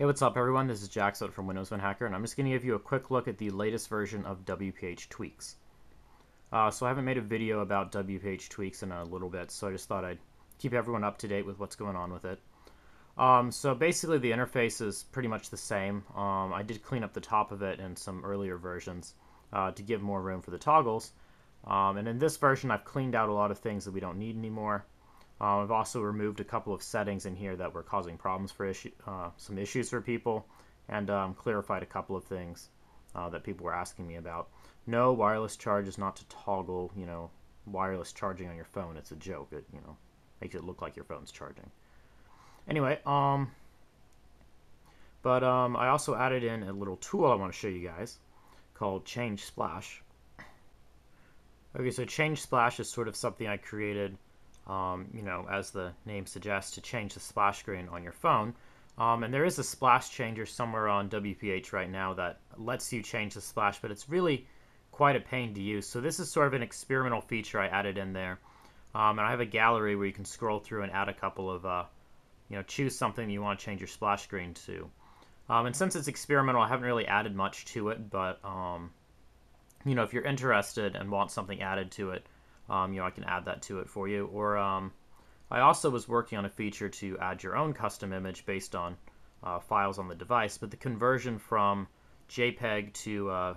Hey, what's up everyone? This is Jaxbot from Windows Phone Hacker, and I'm just going to give you a quick look at the latest version of WPH tweaks. Uh, so I haven't made a video about WPH tweaks in a little bit, so I just thought I'd keep everyone up to date with what's going on with it. Um, so basically the interface is pretty much the same. Um, I did clean up the top of it in some earlier versions uh, to give more room for the toggles. Um, and in this version I've cleaned out a lot of things that we don't need anymore. Uh, I've also removed a couple of settings in here that were causing problems for issue, uh, some issues for people, and um, clarified a couple of things uh, that people were asking me about. No, wireless charge is not to toggle, you know, wireless charging on your phone. It's a joke. It, you know, makes it look like your phone's charging. Anyway, um, but um, I also added in a little tool I want to show you guys called Change Splash. Okay, so Change Splash is sort of something I created um, you know, as the name suggests, to change the splash screen on your phone. Um, and there is a splash changer somewhere on WPH right now that lets you change the splash, but it's really quite a pain to use. So this is sort of an experimental feature I added in there. Um, and I have a gallery where you can scroll through and add a couple of, uh, you know, choose something you want to change your splash screen to. Um, and since it's experimental, I haven't really added much to it, but, um, you know, if you're interested and want something added to it, um, you know, I can add that to it for you. Or um, I also was working on a feature to add your own custom image based on uh, files on the device, but the conversion from JPEG to uh,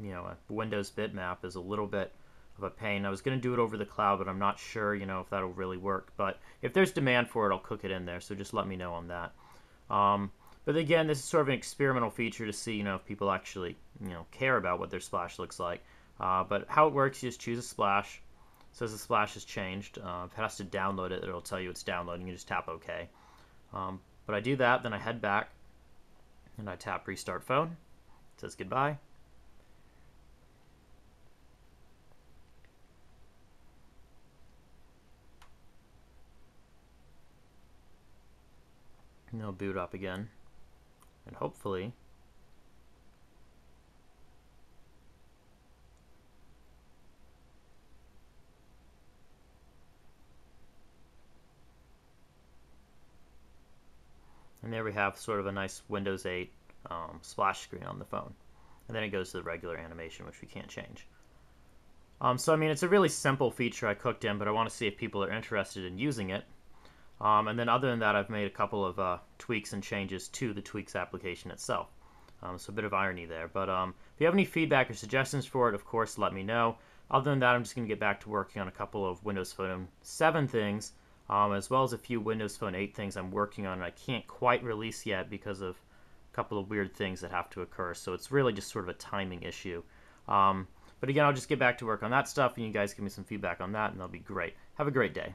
you know a Windows bitmap is a little bit of a pain. I was going to do it over the cloud, but I'm not sure, you know, if that'll really work. But if there's demand for it, I'll cook it in there. So just let me know on that. Um, but again, this is sort of an experimental feature to see, you know, if people actually, you know, care about what their splash looks like. Uh, but how it works, you just choose a splash, says the splash has changed. Uh, if it has to download it, it'll tell you it's downloading. You just tap OK. Um, but I do that, then I head back, and I tap Restart Phone. It says goodbye. And it'll boot up again. And hopefully And there we have sort of a nice Windows 8 um, splash screen on the phone. And then it goes to the regular animation, which we can't change. Um, so, I mean, it's a really simple feature I cooked in, but I want to see if people are interested in using it. Um, and then other than that, I've made a couple of uh, tweaks and changes to the Tweaks application itself. Um, so a bit of irony there. But um, if you have any feedback or suggestions for it, of course, let me know. Other than that, I'm just going to get back to working on a couple of Windows Phone 7 things um, as well as a few Windows Phone 8 things I'm working on and I can't quite release yet because of a couple of weird things that have to occur. So it's really just sort of a timing issue. Um, but again, I'll just get back to work on that stuff and you guys give me some feedback on that and that'll be great. Have a great day.